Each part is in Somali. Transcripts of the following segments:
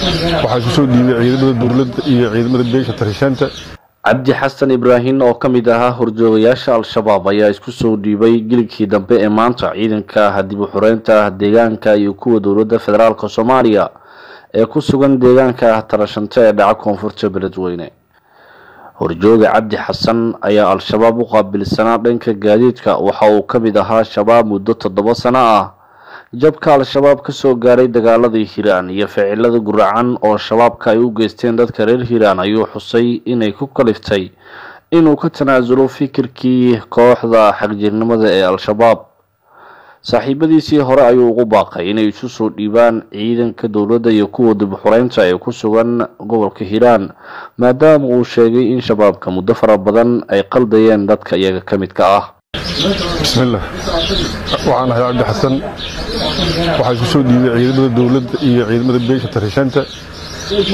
waxaa isu soo dhiibay ciidamada dowladda iyo ciidamada beesha tarishaanta. Cabdi xasan ibraahin oo ka mid ahaa horjoogayaasha al-shabaab ayaa isku soo dhiibay giligkii dambe ee maanta ciidanka dib u xureynta deegaanka iyo kuwa dowladda federaalk soomaaliya ee ku sugan deegaanka tarashante ee dhaca koonfurta beledweyne. Horjooga cabdi xasan ayaa al-shabaab u qaabilsanaa dhanka gaadiidka. Waxa uu ka mid ahaa shabaab muddo toddoba sano ah jabka al-shabaab ka soo gaaray dagaaladii hiiraan iyo ficilada guracan oo shabaabka ay u geysteen dadka reer hiiraan ayuu xusay inay ku kaliftay inuu ka tanaasulo fikirkii kooxda xagjirnimada ee al-shabaab. Saaxiibadiisii hore ayuu ugu baaqay inay isu soo dhiibaan ciidanka dowladda iyo kuwa dib xureynta ee ku sugan gobolka hiiraan maadaama uu sheegay in shabaabka muddo fara badan ay qaldayeen dadka iyaga ka midka ah bismillaah waxaan ahay cabdi xasan. Waxaa isu soo dhiibay ciidamada dowladda iyo ciidamada beesha tarishaanta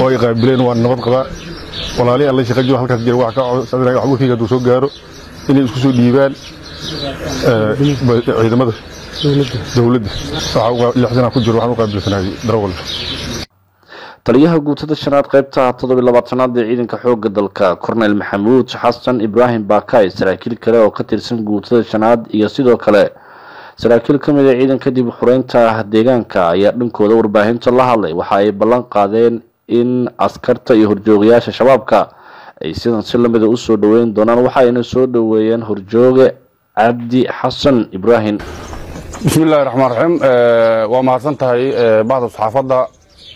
oo ay qaabileen waa nabad qabaa. Walaalihi alla shaqa jiro halkaas jira wax ka codsanaya wax warkayga hadduu soo gaaro inay isku soo dhiibaan ciidamada dowladda. Lixdanaa ku jiro waxaan u qaabilsanaayay darawal taliyaha guutada shanaad qaybta toddobiy labaatanaad ee ciidanka xooga dalka korneyl maxamuud xasan ibraahim baakay saraakiil kale oo ka tirsan guutada shanaad iyo sidoo kale. Saraakiil ka mid a ciidanka dib xureynta deegaanka ayaa dhankooda warbaahinta la hadlay. Waxa ay ballan qaadeen in askarta iyo horjoogayaasha shabaabka ay sidan si lamida u soo dhoweyn doonaan. Waxaayna soo dhoweeyeen horjooge cabdi xasan ibraahim bismillahi raxmaan raxiim waa mahadsan tahay bahda saxaafadda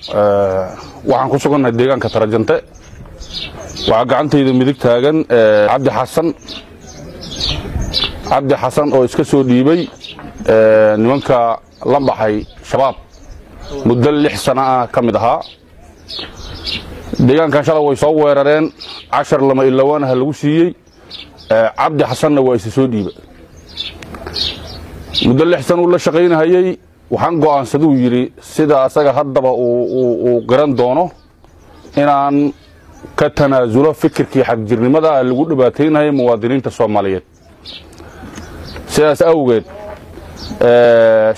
waxaan ku sugannahay deegaanka tarajante. Waxaa gacantayda midig taagan cabdi xasan cabdi xasan oo iska soo dhiibay nimanka la baxay shabaab. Muddo lix sana ah ka mid ahaa. Deegaankan shalay way soo weerareen. Cashar lama ilawaanaha lagu siiyey. Cabdi xasanna waa isa soo dhiiba muddo lix san uu la shaqaynahayey waxaan go'aansaduu yidhi sida asaga haddaba uu qiran doono inaan ka tanaasulo fikirkii xagjirnimada ah lagu dhibaataynayay muwaadiniinta soomaaliyeed. Sidaas awgeed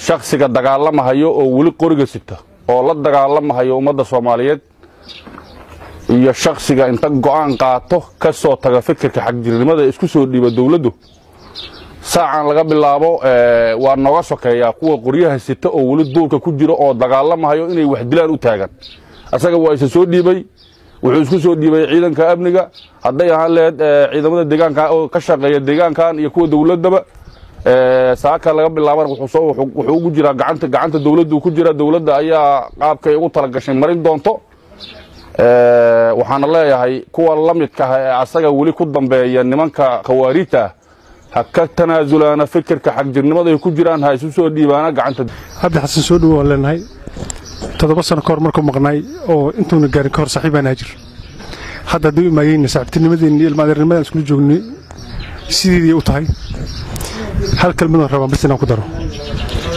shaksiga dagaalamahayo oo weli qoriga sita oo la dagaalamahayo ummadda soomaaliyeed iyo shaksiga inta go'aan qaato ka soo taga fikirka xagjirnimada isku soo dhiiba dowladdu saacan laga bilaabo waa nooga sokeeyaa kuwa qoryaha sita oo weli duulka ku jiro oo dagaalamahayo inay wax dilaan u taagan. Asaga waa isa soo dhiibay wuxuu isku soo dhiibay ciidanka amniga. Hadday ahaan lehed ciidamada deegaanka oo ka shaqeeya deegaankan iyo kuwa dowladdaba saaka laga bilaabana wuxuu ugu jiraa gacanta dowladdu ku jira. Dowladda ayaa qaabkay ugu talagashay marin doonto. Waxaana leeyahay kuwa la midka ah ee asaga weli ku dambeeya nimanka khawaariijta ha ka tanaasulaana fikirka xagjirnimada ay ku jiraan ha isu soo dhiibaana gacanta. Cabdi xasan soo dhowo waan leenahay toddoba sano kahor markuu maqnaay oo intuuna gaarin ka hor saaxiibaan haajir. Hadda hadduu imaayeyna saaxiibtinimadeenni iyo ilmaadeernimadaan iskula joognay sideedii u tahay. Hal kelmadoo rabaan bis inaan ku daro.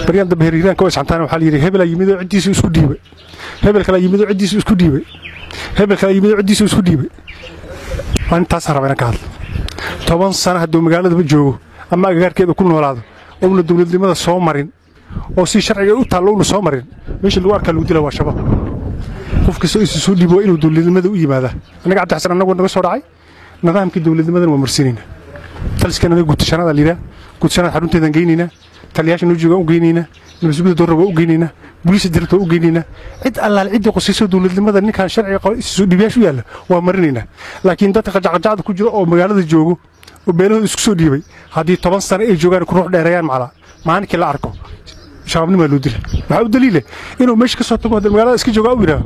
Baryaan dambe hiriiraanka oo isxantaan waxaa layidhi hebelaa yimidoo ciddiisu isku dhiibay. Hebel kalaa yimidoo ciddiisu isku dhiibay. Hebel kalaa yimidoo ciddiisu isku dhiibay. Waan intaasaan rabaa inaan ka hadlo toban sano hadduu magaaladaba joogo ama agagaarkeeda ku noolaado ouna dowladnimada soo marin oo si sharciga u taallo una soo marin meesha lagu arkaa lagu dila waa shabaab qof kastoo isu soo dhiibo inuu dowladnimada u yimaadaa. Annaga cabdi xasan naga soo dhacay? Nidaamkii dowladnimadana waa marsiinaynaa taliskan anaga guutashanada layidhaha guutashanada xarunteedaan geynaynaa taliyaasha joogaan u geynaynaa nabasugida doorra u geynaynaa buliisa dirta waa u geynaynaa cid allaale ciddii qosayso dowladnimada ninkaan sharciga isu dhiibayaashu yaalla waa marinaynaa laakiin dadka qajacqajacda ku jira oo magaalada joogo oo beelahooda isku soo dhiibay. Haddii toban sano ay joogaan ku ruux dheereeyaan maclaa maalinkii la arko. Shabaabnimaa loo dila waxaa u daliile inuu meesha ka soo tago hadda magaalada iska joogaa u yidhaah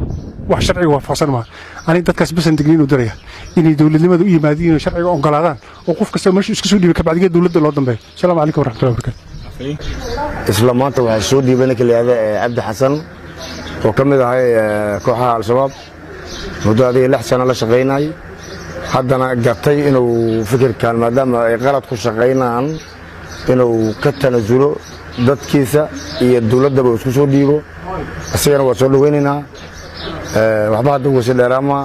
wax sharciga waafaqsan maa aniga dadkaas basan degni inuu diraya inay dowladnimada u yimaadiin inay sharciga ogolaadaan oo qof kasta meeshu iska soo dhiibay kabacdiga dowladda loo dambeeyo. Asalaamu calaykum waraxmatullahi wabarakatu isla maanta waxaa soo dhiibay ninka la yihahda cabdi xasan oo ka mid ahay kooxaha al-shabaab. Muddo adiga lix sano la shaqaynayay haddana gartay inuu fikirkan maadaama ay qalad ku shaqaynaan inuu ka tanasulo dadkiisa iyo dowladdaba uu isku soo dhiibo. Isagana waa soo dhowaynaynaa waxba hadda wasi dheeraama.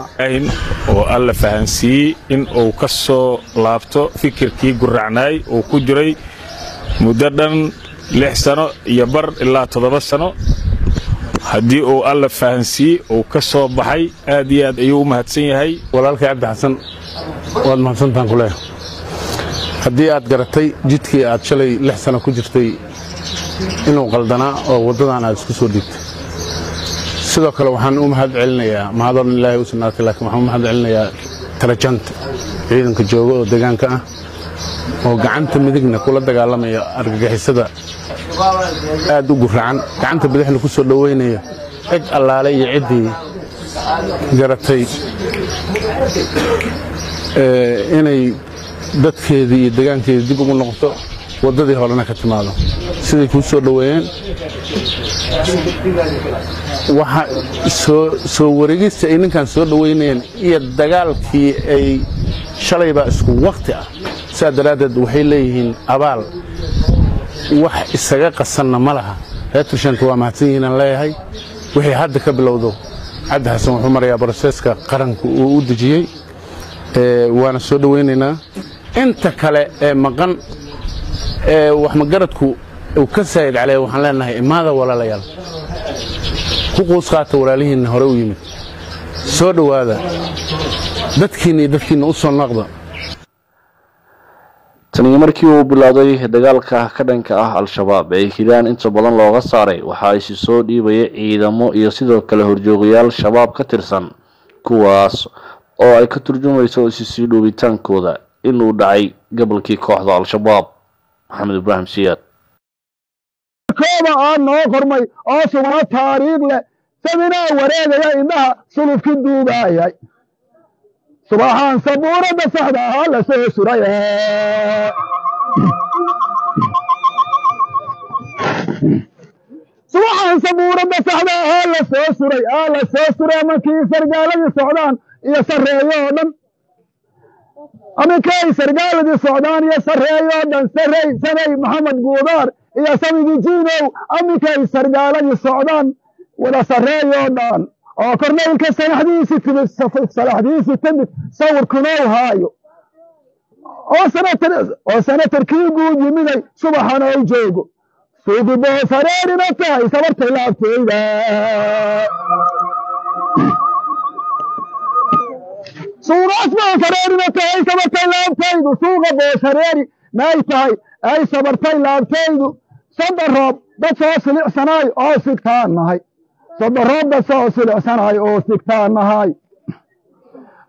Oo alla fahansiiyey in uu ka soo laabto fikirkii guracnaay uu ku jiray muddo dhan lix sano iyo bar ilaa toddoba sano haddii uu alla fahansiiye uu ka soo baxay aad iyo aad ayuu u mahadsan yahay. Walaalkay cabdi xasan waad mahadsantaan ku leeyahay. Haddii aad garatay jidkii aad shalay lix sano ku jirtay inuu qaldanaa oo waddadan aad isku soo dhiibtay sidoo kale waxaan u mahad celinayaa mahadoo ilaahay u sugnaatay laakiin waxaan u mahad celinayaa tarajanta ciidanka jooga oo deegaanka ah oo gacanta midigna kula dagaalamaya argagixisada. Aad u guracan gacanta bidixna ku soo dhoweynaya cid allaale iyo ciddii garatay inay dadkeedii iyo degaankeedii dib ugu noqoto waddadii horena ka timaado. Siday kuu soo dhoweeyeen waxa soo wareegista ay ninkan soo dhoweynayeen iyo dagaalkii ay shalayba isku wakhti ah sidaa daraaddeed waxay leeyihiin abaal. Wax isaga qasanna ma laha. Reer tirshanka waa mahadsan yihiinaan leeyahay. Wixii hadda ka bilowdo cabdi xasan wuxuu marayaa broseeska qaranku uu u dejiyey. Waana soo dhowaynaynaa inta kale ee maqan ee waxmagaradku uu ka saa'id caleeya waxaan leenahay imaada walaalayaal. Ku quus qaata walaalihiinna hore u yimid. Soo dhowaada. Dadkiinna iyo dadkiinna u soo noqda taniyo markii uu bilowday dagaalka ka dhanka ah al-shabaab ee hiiraan inta badan looga saaray waxaa isi soo dhiibaya ciidamo iyo sidoo kale horjoogayaal shabaab ka tirsan kuwaas oo ay ka turjumayso isi sii dhuubitaankooda inuu dhacay gobolkii kooxda al-shabaab. Maxamed ibraahim siyaad. Kooda aan noo qormay oo sugna taariikh leh sabinaa wareegaya indhaha sulufki duugaayay subaxaan sabuuradda saxda ahaa la soo suray subaxaan sabuuradda saxda ahaa la soo suray aa la soo suray markii sargaaladii socdaan iyo sarreeyo oo dhan aminkay sargaaladii socdaan iyo sarreeyo oo dhan sarey saray maxamed guudaar iyo sabigii jiinow aminkay sargaaladii socdaan wada sarreeyo oo dhan oo kornaylka salaxdiisi timid salaxdiisi timid sawirkunow haayo. Oo sanatar oo sanatarkii guud yimiday subaxan oo joogo. Suuqi boosareerina tahay sabartay laabteyda suuqaas boosareerina tahay sabartay laabtaydu. Suuqa boosareeri may tahay ay sabartay laabtaydu. Sadda roob dad soo silicsanaayo oo sigtaan dad soo silicsanaayo oo sigtaan nahay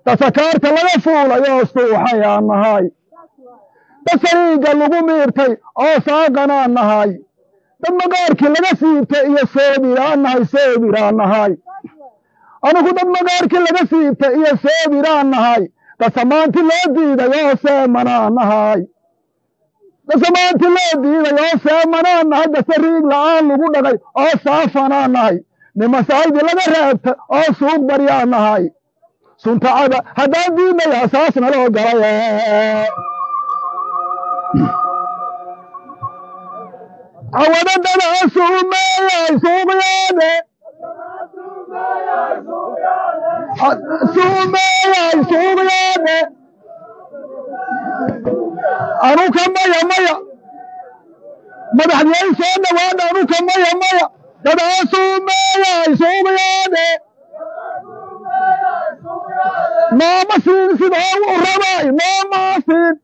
dasakaarta laga fuulay oo suuxayaan nahay dad sariigga lagu miirtay oo saaqanaan nahay dad maqaarkii laga siibtay iyo soobiraan nahay soobiraan nahay anugu dad maqaarkii laga siibtay iyo soobiraan nahay dasamaanti loo diiday oo seemanaan nahay dasamaanti loo diiday oo seemanaan nahay dasariig la'aan lagu dhaqay oo saafanaan nahay nimasaydi laga reebtay oo suuq baryaan nahay suntacada haddaan diidnay asaasna loo galay cawadadana suumeeyay suuqyaade suumeeyay suuqyaade anuka maya maya. Madaxdiyay soo dhawaada anuka maya maya dadaa suumeeyay suuqyaade nooma siin sidoo u rabay siin